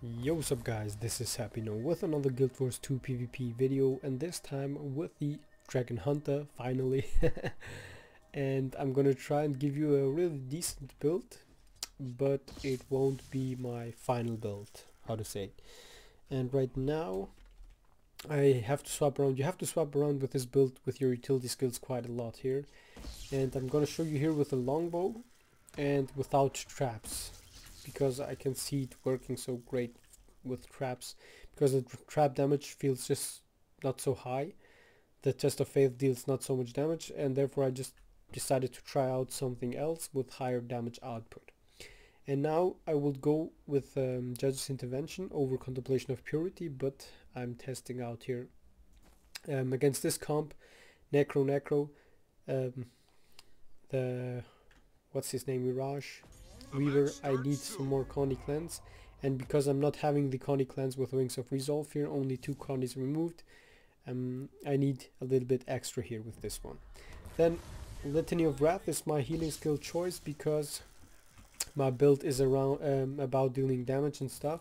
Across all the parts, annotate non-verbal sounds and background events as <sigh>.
Yo what's up guys, this is Happy No with another Guild Wars 2 PvP video and this time with the Dragon Hunter finally. <laughs> And I'm gonna try and give you a really decent build but it won't be my final build, how to say. And right now I have to swap around, you have to swap around with this build with your utility skills quite a lot here. And I'm gonna show you here with a longbow and without traps because I can see it working so great with traps because the trap damage feels just not so high. The test of faith deals not so much damage and therefore I just decided to try out something else with higher damage output. And now I will go with um, Judge's Intervention over Contemplation of Purity but I'm testing out here um, against this comp Necro Necro um, the what's his name Mirage Weaver, I need some more Condi Cleanse. And because I'm not having the Condi Cleanse with Wings of Resolve here, only two Condis removed, um, I need a little bit extra here with this one. Then Litany of Wrath is my healing skill choice because my build is around um, about dealing damage and stuff.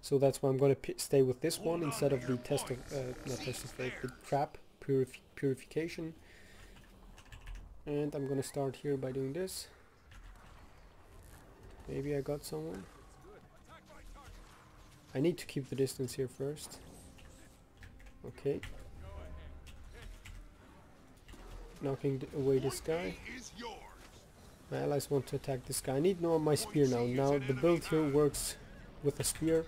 So that's why I'm going to stay with this one instead of the test of, uh, not test of faith, the trap purif purification. And I'm going to start here by doing this. Maybe I got someone. I need to keep the distance here first. Okay. Knocking away this guy. My allies want to attack this guy. I need no my spear now. Now the build here works with a spear.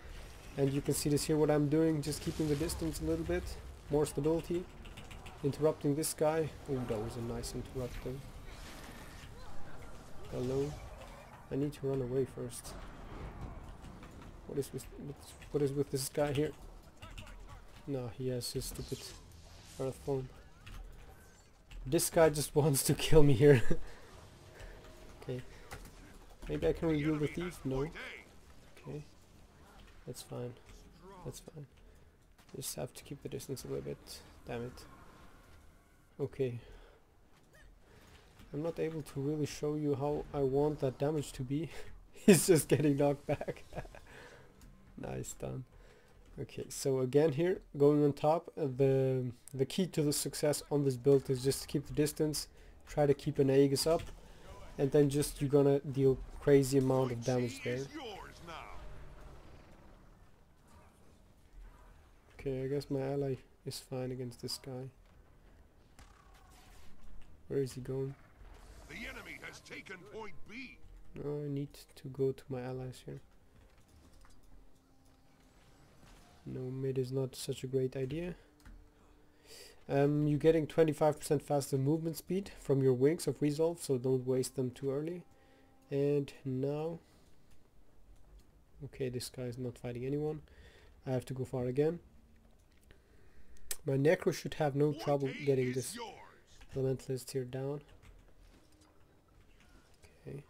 And you can see this here what I'm doing. Just keeping the distance a little bit. More stability. Interrupting this guy. Oh, that was a nice interruption. Hello. I need to run away first. What is with what is with this guy here? No, he has his stupid earth form. This guy just <laughs> wants to kill me here. <laughs> okay. Maybe I can reveal the thief? No. Okay. That's fine. That's fine. Just have to keep the distance a little bit. Damn it. Okay. I'm not able to really show you how I want that damage to be. <laughs> He's just getting knocked back. <laughs> nice done. Okay, so again here, going on top, uh, the the key to the success on this build is just to keep the distance, try to keep an Aegis up, and then just you're gonna deal crazy amount of damage there. Okay, I guess my ally is fine against this guy. Where is he going? The enemy has taken point B. No, I need to go to my allies here. No, mid is not such a great idea. Um, you're getting 25% faster movement speed from your wings of resolve, so don't waste them too early. And now... Okay, this guy is not fighting anyone. I have to go far again. My Necro should have no trouble getting this Elementalist here down. Okay.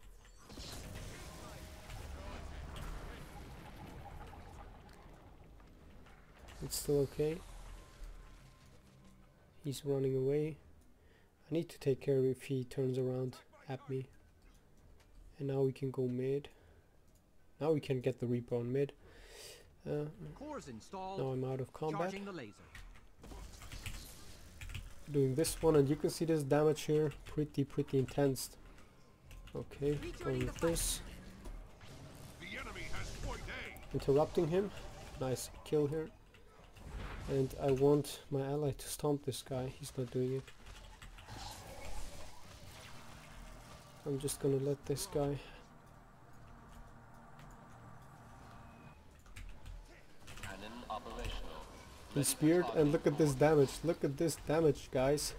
It's still okay. He's running away. I need to take care if he turns around at me. And now we can go mid. Now we can get the Reaper on mid. Uh, now I'm out of combat. Doing this one and you can see this damage here pretty pretty intense. Okay, going with this. Interrupting him. Nice kill here. And I want my ally to stomp this guy. He's not doing it. I'm just gonna let this guy He's speared and look at this damage. Look at this damage, guys.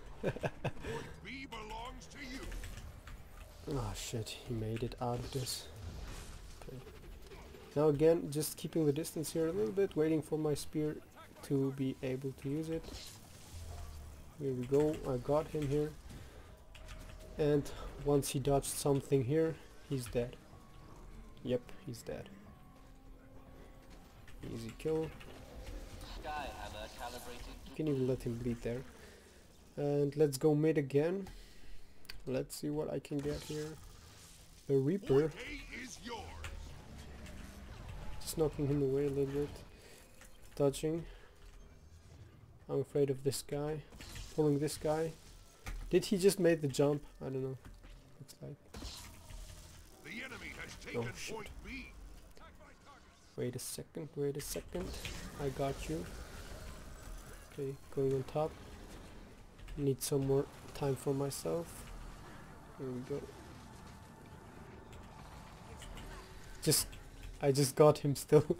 oh <laughs> shit, he made it out of this. Okay. Now again, just keeping the distance here a little bit, waiting for my spear to be able to use it. Here we go, I got him here. And once he dodged something here, he's dead. Yep, he's dead. Easy kill. You can even let him bleed there. And let's go mid again. Let's see what I can get here. The Reaper. Just knocking him away a little bit. Dodging. I'm afraid of this guy. Pulling this guy. Did he just make the jump? I don't know. Looks like. The enemy has oh, taken shit. Wait a second, wait a second. I got you. Okay, going on top. Need some more time for myself. Here we go. Just, I just got him <laughs> still.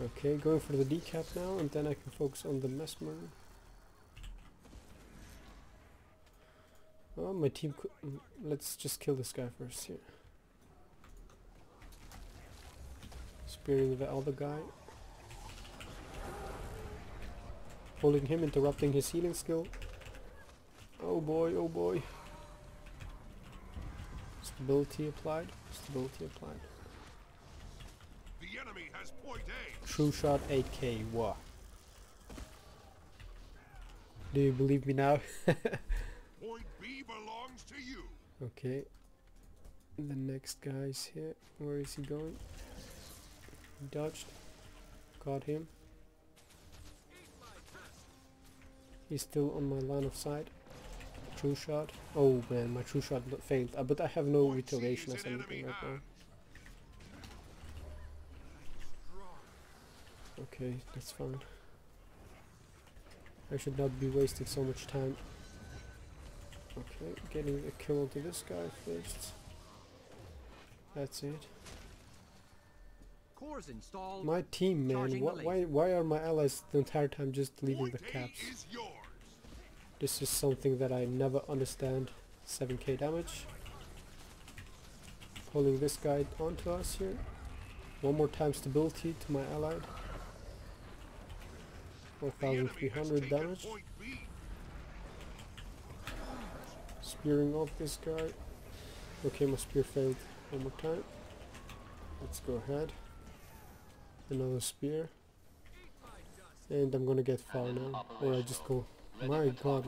Okay, going for the decap now, and then I can focus on the mesmer. Oh, my team. cou- mm, Let's just kill this guy first here. Spearing the other guy. Pulling him, interrupting his healing skill. Oh boy, oh boy. Stability applied. Stability applied. The enemy has point A. True shot 8k. Wow. Do you believe me now? <laughs> Point B belongs to you. okay. The next guy's here. Where is he going? He dodged. Got him. He's still on my line of sight. True shot. Oh man, my true shot failed. Uh, but I have no retaliation as in anything right now. Okay, that's fine. I should not be wasting so much time. Okay, getting a kill onto this guy first. That's it. My team, man. Charging Wh why, why are my allies the entire time just leaving the caps? A is yours. This is something that I never understand. 7k damage. Pulling this guy onto us here. One more time stability to my allied. The 4300 damage. Spearing off this guy. Okay, my spear failed one more time. Let's go ahead. Another spear. And I'm gonna get far now. Or I just go. My god,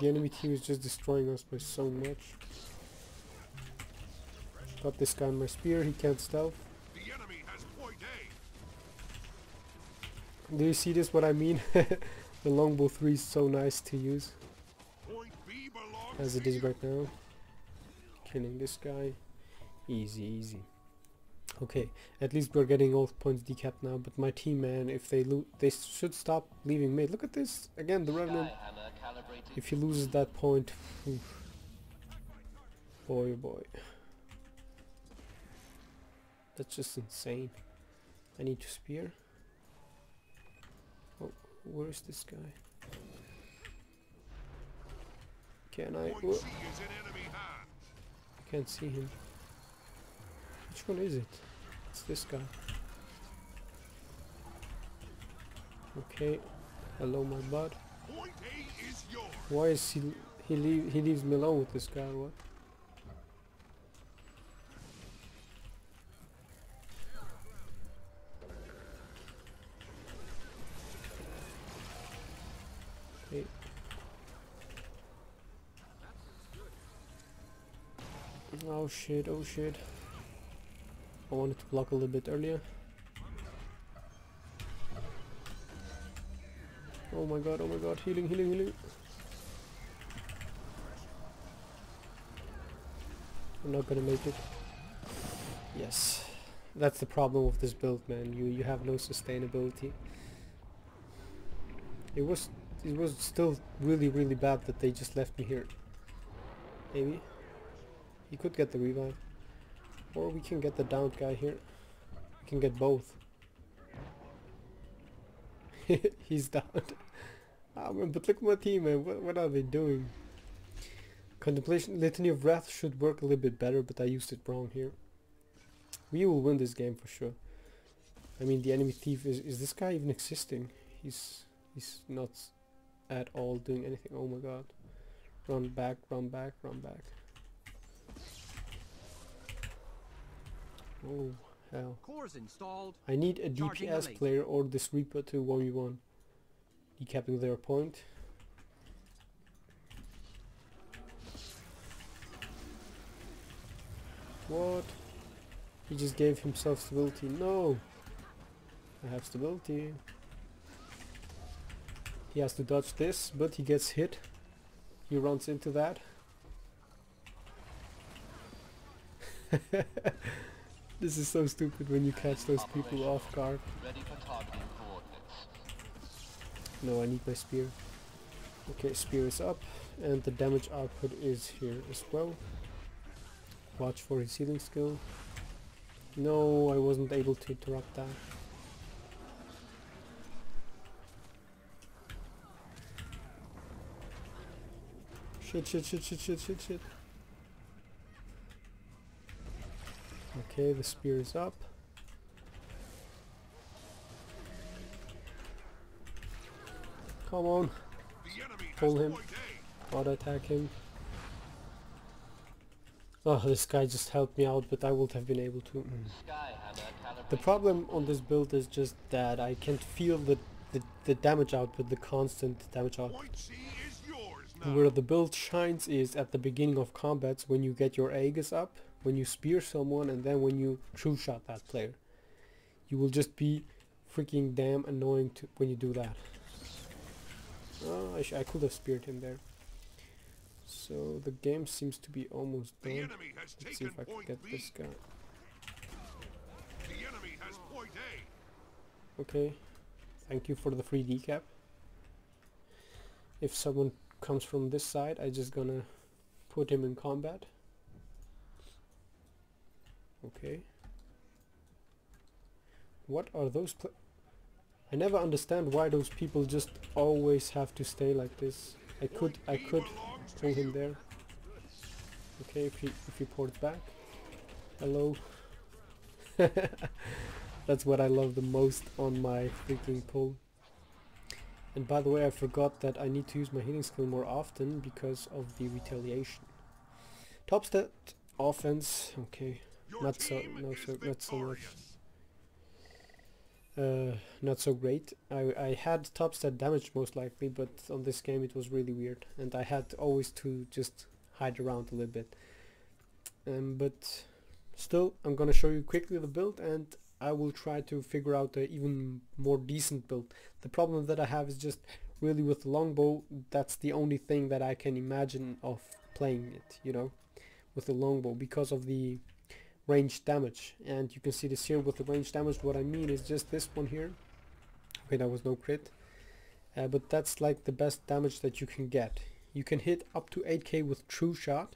the enemy team is just destroying us by so much. Got this guy on my spear, he can't stealth. The enemy has point A. Do you see this what I mean? <laughs> the longbow 3 is so nice to use as it is right now. Killing this guy. Easy, easy. Okay, at least we're getting all points decapped now, but my team, man, if they lo- they should stop leaving mid. Look at this! Again, the Revenant, if he loses that point, oof. boy oh boy. That's just insane. I need to spear. Where is this guy? Can I? Whoa. C is in enemy hands. I can't see him. Which one is it? It's this guy. Okay. Hello, my bud. Point A is yours. Why is he? He leave, He leaves me alone with this guy. What? Okay. Oh shit! Oh shit! I wanted to block a little bit earlier. Oh my god! Oh my god! Healing! Healing! Healing! I'm not gonna make it. Yes. That's the problem with this build, man. You you have no sustainability. It was it was still really really bad that they just left me here. Maybe. He could get the revive. Or we can get the downed guy here. We can get both. <laughs> He's downed. Ah man, but look at my team man, what, what are they doing? Contemplation Litany of Wrath should work a little bit better, but I used it wrong here. We will win this game for sure. I mean, the enemy thief is is this guy even existing? He's he's not at all doing anything. Oh my god! Run back, run back, run back. Oh hell! Cores installed. I need a DPS player or this Reaper to 1v1. Decapping their point. What? He just gave himself stability. No! I have stability. He has to dodge this, but he gets hit. He runs into that. <laughs> this is so stupid when you catch those people off guard. Ready for targeting coordinates. No, I need my spear. Okay, spear is up, and the damage output is here as well. Watch for his healing skill. No, I wasn't able to interrupt that. Shit, shit, shit, shit, shit, shit, shit. Okay, the spear is up. Come on, Pull him. auto attack him. Oh, this guy just helped me out, but I would have been able to. mm. The problem on this build is just that I can't feel the, the, the damage output, the constant damage output. Point C is yours now. Where the build shines is at the beginning of combats when you get your Aegis up, when you spear someone, and then when you true shot that player. You will just be freaking damn annoying to when you do that. Oh, I, sh I could have speared him there. So the game seems to be almost done. Let's see if I can get B. this guy. The enemy has point A. Okay, thank you for the free decap. If someone comes from this side, I just gonna put him in combat. Okay. What are those I never understand why those people just always have to stay like this. I could I could pull him there. Okay, if he if he ports back. Hello. <laughs> That's what I love the most on my freaking pull. And by the way, I forgot that I need to use my healing skill more often because of the retaliation. Top stat offense, okay, not so team no so not so much. Uh, not so great. I I had top stat damage most likely, but on this game it was really weird, and I had always to just hide around a little bit. Um, but still, I'm gonna show you quickly the build, and I will try to figure out a even more decent build. The problem that I have is just really with the longbow. That's the only thing that I can imagine of playing it. You know, with the longbow because of the range damage. And you can see this here with the range damage. What I mean is just this one here. Okay that was no crit. Uh, but that's like the best damage that you can get. You can hit up to 8k with true shot.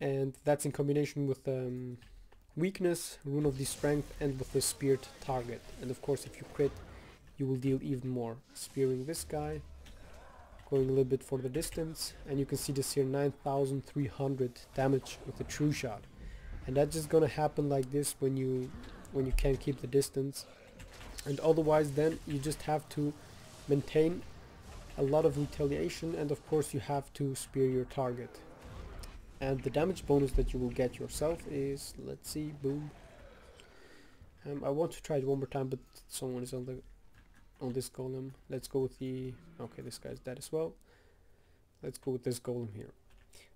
And that's in combination with um, weakness rune of the strength and with the speared target. And of course if you crit you will deal even more. Spearing this guy going a little bit for the distance. And you can see this here 9300 damage with the true shot and that's just gonna happen like this when you when you can't keep the distance. And otherwise then you just have to maintain a lot of retaliation and of course you have to spear your target. And the damage bonus that you will get yourself is let's see boom. Um, I want to try it one more time but someone is on the on this golem. Let's go with the okay this guy's dead as well. Let's go with this golem here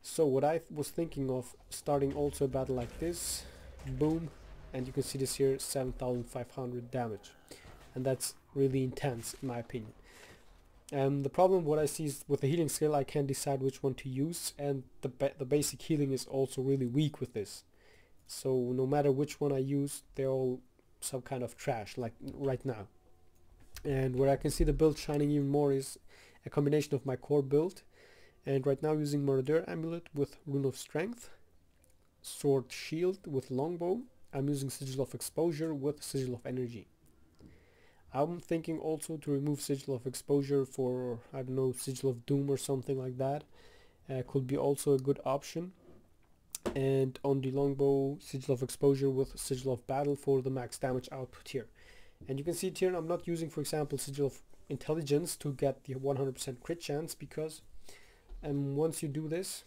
so what I was thinking of starting also a battle like this, boom, and you can see this here 7500 damage and that's really intense in my opinion. Um, the problem what I see is with the healing skill I can't decide which one to use and the, ba the basic healing is also really weak with this. So no matter which one I use they're all some kind of trash like right now. And where I can see the build shining even more is a combination of my core build and right now using Marauder Amulet with Rune of Strength, Sword Shield with Longbow, I'm using Sigil of Exposure with Sigil of Energy. I'm thinking also to remove Sigil of Exposure for, I don't know, Sigil of Doom or something like that. Uh, could be also a good option. And on the Longbow, Sigil of Exposure with Sigil of Battle for the max damage output here. And you can see here, I'm not using, for example, Sigil of Intelligence to get the 100% crit chance because and once you do this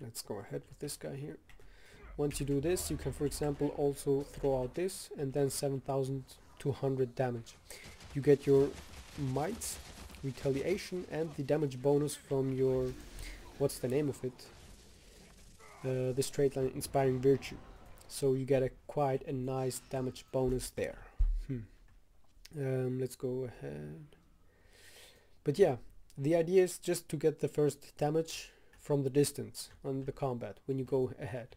let's go ahead with this guy here. Once you do this you can for example also throw out this and then 7200 damage. You get your might retaliation and the damage bonus from your what's the name of it? Uh, this trait line inspiring virtue. So you get a quite a nice damage bonus there. Hmm. um, let's go ahead. But yeah the idea is just to get the first damage from the distance on the combat when you go ahead.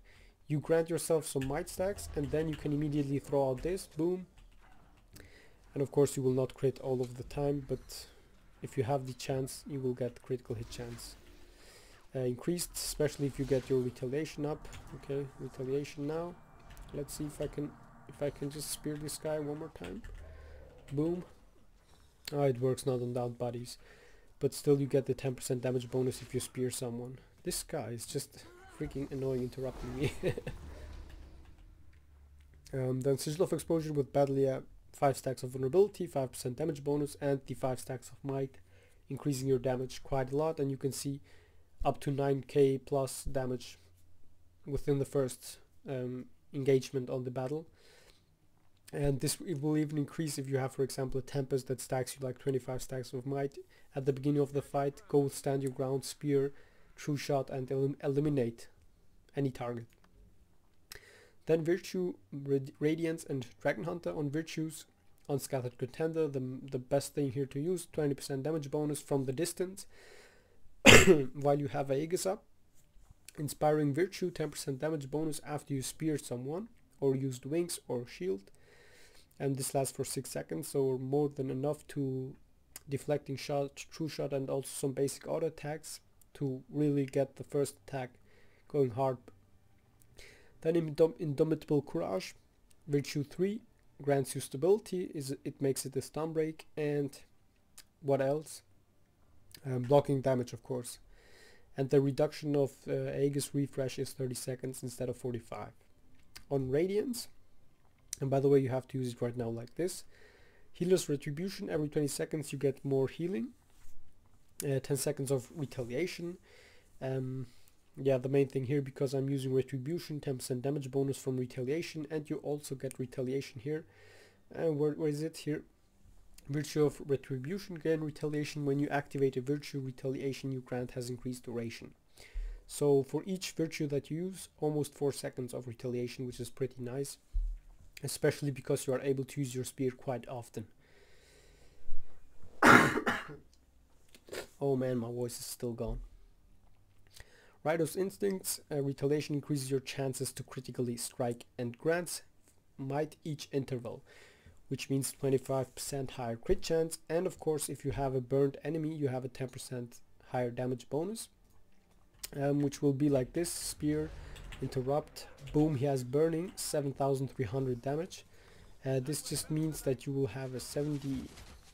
You grant yourself some might stacks and then you can immediately throw out this boom. And of course you will not crit all of the time but if you have the chance you will get critical hit chance uh, increased especially if you get your retaliation up. Okay retaliation now. Let's see if I can if I can just spear this guy one more time. Boom. Oh it works not on down bodies but still you get the 10% damage bonus if you spear someone. This guy is just freaking annoying interrupting me. <laughs> Um, then sigil of exposure with Battleia 5 stacks of vulnerability 5% damage bonus and the 5 stacks of might increasing your damage quite a lot and you can see up to 9k plus damage within the first um, engagement on the battle. And this it will even increase if you have for example a tempest that stacks you like 25 stacks of might at the beginning of the fight go stand your ground spear true shot and elim eliminate any target then virtue Rad radiance and dragon hunter on virtues on Unscathed Contender the, the best thing here to use 20% damage bonus from the distance <coughs> while you have Aegis up. Inspiring Virtue, 10% damage bonus after you spear someone or used wings or shield. And this lasts for 6 seconds, so more than enough to deflecting shot, true shot and also some basic auto attacks to really get the first attack going hard. Then Indom Indomitable Courage, Virtue 3, grants you stability, is it makes it a stun break, and what else? um, blocking damage of course and the reduction of uh, Aegis refresh is 30 seconds instead of 45 on Radiance and by the way you have to use it right now like this Healer's Retribution. Every 20 seconds you get more healing. Uh, 10 seconds of retaliation. Um, yeah the main thing here because I'm using retribution 10% damage bonus from retaliation and you also get retaliation here. Uh, where, where is it? Here. Virtue of Retribution. Gain retaliation. When you activate a virtue, retaliation you grant has increased duration. So for each virtue that you use, almost 4 seconds of retaliation, which is pretty nice. Especially because you are able to use your spear quite often. <coughs> oh man, my voice is still gone. Righteous Instincts, uh, retaliation increases your chances to critically strike and grants might each interval which means 25% higher crit chance and of course if you have a burned enemy you have a 10% higher damage bonus um, which will be like this spear interrupt. Boom he has burning 7300 damage. Uh, this just means that you will have a 70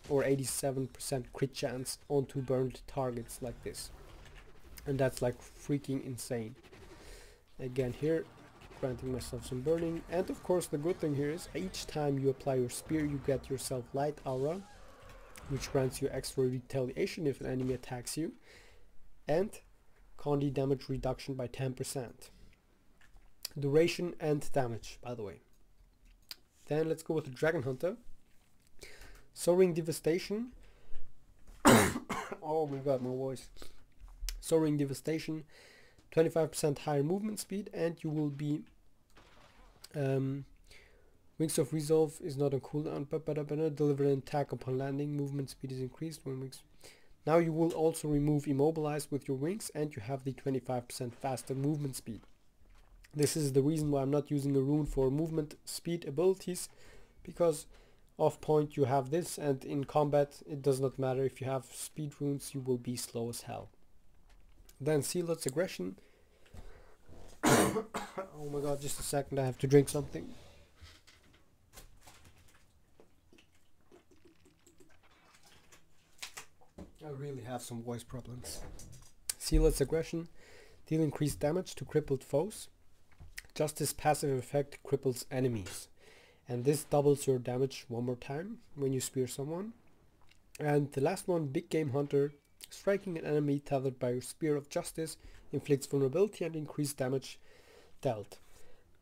or 87% crit chance onto burned targets like this. And that's like freaking insane. Again here granting myself some burning. And of course the good thing here is each time you apply your spear you get yourself light aura which grants you extra retaliation if an enemy attacks you. And Condi damage reduction by 10%. Duration and damage by the way. Then let's go with the Dragon Hunter. Soaring Devastation. <coughs> oh my god, my voice. Soaring Devastation 25% higher movement speed and you will be um, Wings of Resolve is not on cooldown but, but, but deliver an attack upon landing movement speed is increased when wings now you will also remove immobilize with your wings and you have the 25% faster movement speed this is the reason why I'm not using a rune for movement speed abilities because off point you have this and in combat it does not matter if you have speed runes you will be slow as hell then Zealot's Aggression. <coughs> oh my god, just a second, I have to drink something. I really have some voice problems. Zealot's Aggression. Deal increased damage to crippled foes. Justice passive effect cripples enemies. And this doubles your damage one more time when you spear someone. And the last one, Big Game Hunter. Striking an enemy tethered by your Spear of Justice inflicts vulnerability and increased damage dealt.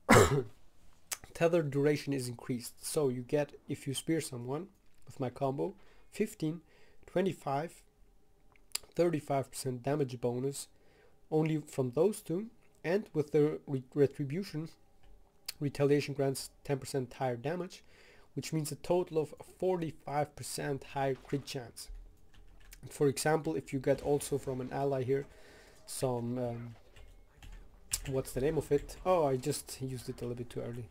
<coughs> Tether duration is increased, so you get, if you spear someone with my combo, 15, 25, 35% damage bonus only from those two, and with the re retribution, Retaliation grants 10% higher damage, which means a total of 45% higher crit chance. For example, if you get also from an ally here some um, what's the name of it? Oh, I just used it a little bit too early.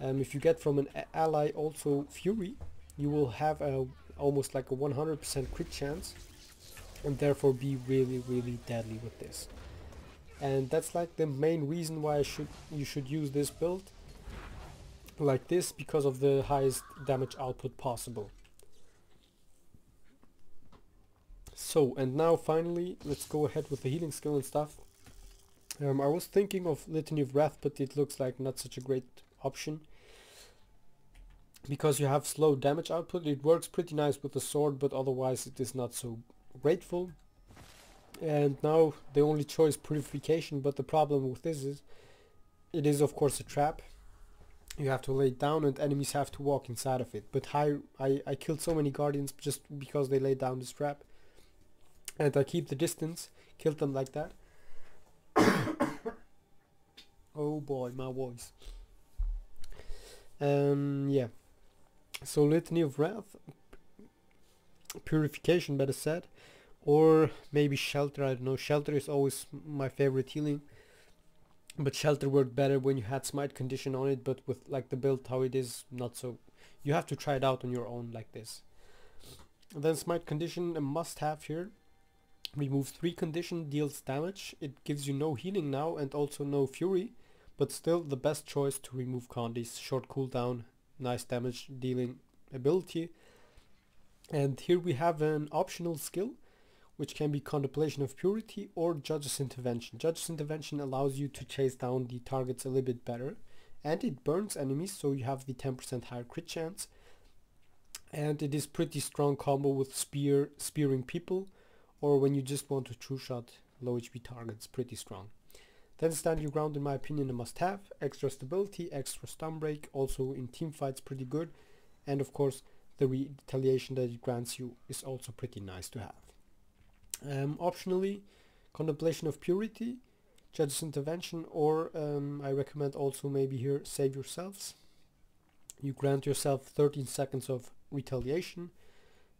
Um, if you get from an ally also Fury, you will have a almost like a 100% crit chance and therefore be really really deadly with this. And that's like the main reason why I should you should use this build like this because of the highest damage output possible. So and now finally let's go ahead with the healing skill and stuff. Um, I was thinking of Litany of Wrath but it looks like not such a great option. Because you have slow damage output it works pretty nice with the sword but otherwise it is not so grateful. And now the only choice purification but the problem with this is it is of course a trap. You have to lay it down and enemies have to walk inside of it. But I, I, I killed so many guardians just because they laid down this trap. And I keep the distance killed them like that. <coughs> Oh boy my voice. Um yeah. So litany of wrath purification better said or maybe shelter I don't know. Shelter is always my favorite healing but shelter worked better when you had smite condition on it but with like the build how it is not so you have to try it out on your own like this. And then smite condition a must have here. Removes 3 condition deals damage. It gives you no healing now and also no fury but still the best choice to remove Condi's short cooldown nice damage dealing ability. And here we have an optional skill which can be Contemplation of Purity or Judge's Intervention. Judge's Intervention allows you to chase down the targets a little bit better and it burns enemies so you have the 10% higher crit chance and it is pretty strong combo with spear spearing people or when you just want to true shot low HP targets pretty strong. Then stand your ground in my opinion a must have, extra stability, extra stun break, also in team fights pretty good and of course the retaliation that it grants you is also pretty nice to have. Um, optionally, Contemplation of Purity, Judge's Intervention, or um, I recommend also maybe here Save Yourselves. You grant yourself 13 seconds of retaliation,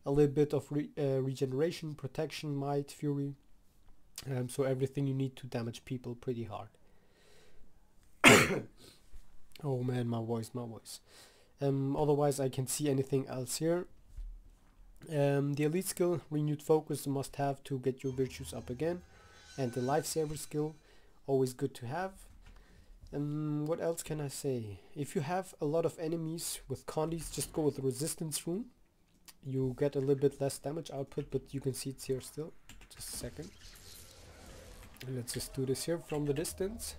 a little bit of re uh, regeneration, protection, might, fury, um, so everything you need to damage people pretty hard. <coughs> oh man, my voice, my voice. Um, otherwise I can see anything else here. Um, the elite skill, renewed focus, must have to get your virtues up again. And the lifesaver skill, always good to have. And what else can I say? If you have a lot of enemies with Condis, just go with the resistance rune. You get a little bit less damage output, but you can see it's here still. Just a second. And let's just do this here from the distance.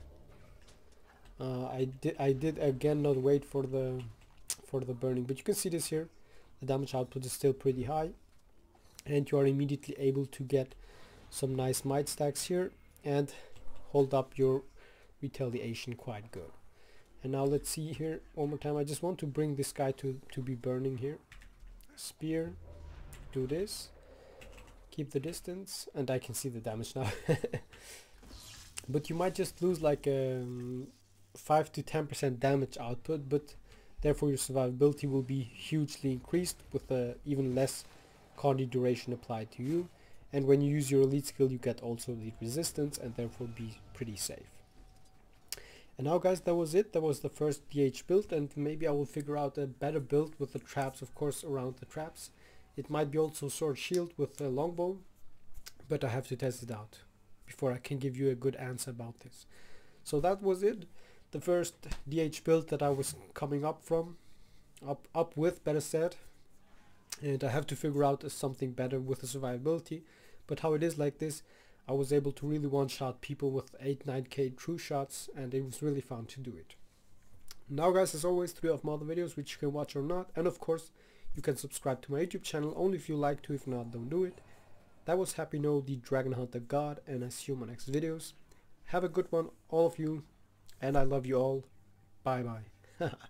Uh, I did I did again not wait for the for the burning, but you can see this here the damage output is still pretty high and you are immediately able to get some nice might stacks here and hold up your retaliation quite good. And now let's see here one more time I just want to bring this guy to to be burning here. Spear do this keep the distance and I can see the damage now. <laughs> But you might just lose like um, 5 to 10% damage output but Therefore your survivability will be hugely increased with even less Condi duration applied to you. And when you use your elite skill you get also the resistance and therefore be pretty safe. And now guys that was it, that was the first DH build and maybe I will figure out a better build with the traps of course around the traps. It might be also sword shield with a longbow, but I have to test it out before I can give you a good answer about this. So that was it the first DH build that I was coming up from, up up with better said, and I have to figure out something better with the survivability. But how it is like this, I was able to really one-shot people with 8-9k true shots, and it was really fun to do it. Now guys, as always, three of my other videos which you can watch or not, and of course, you can subscribe to my YouTube channel only if you like to, if not, don't do it. That was Happy No, the Dragon Hunter God, and I see you in my next videos. Have a good one, all of you and I love you all. Bye bye. <laughs>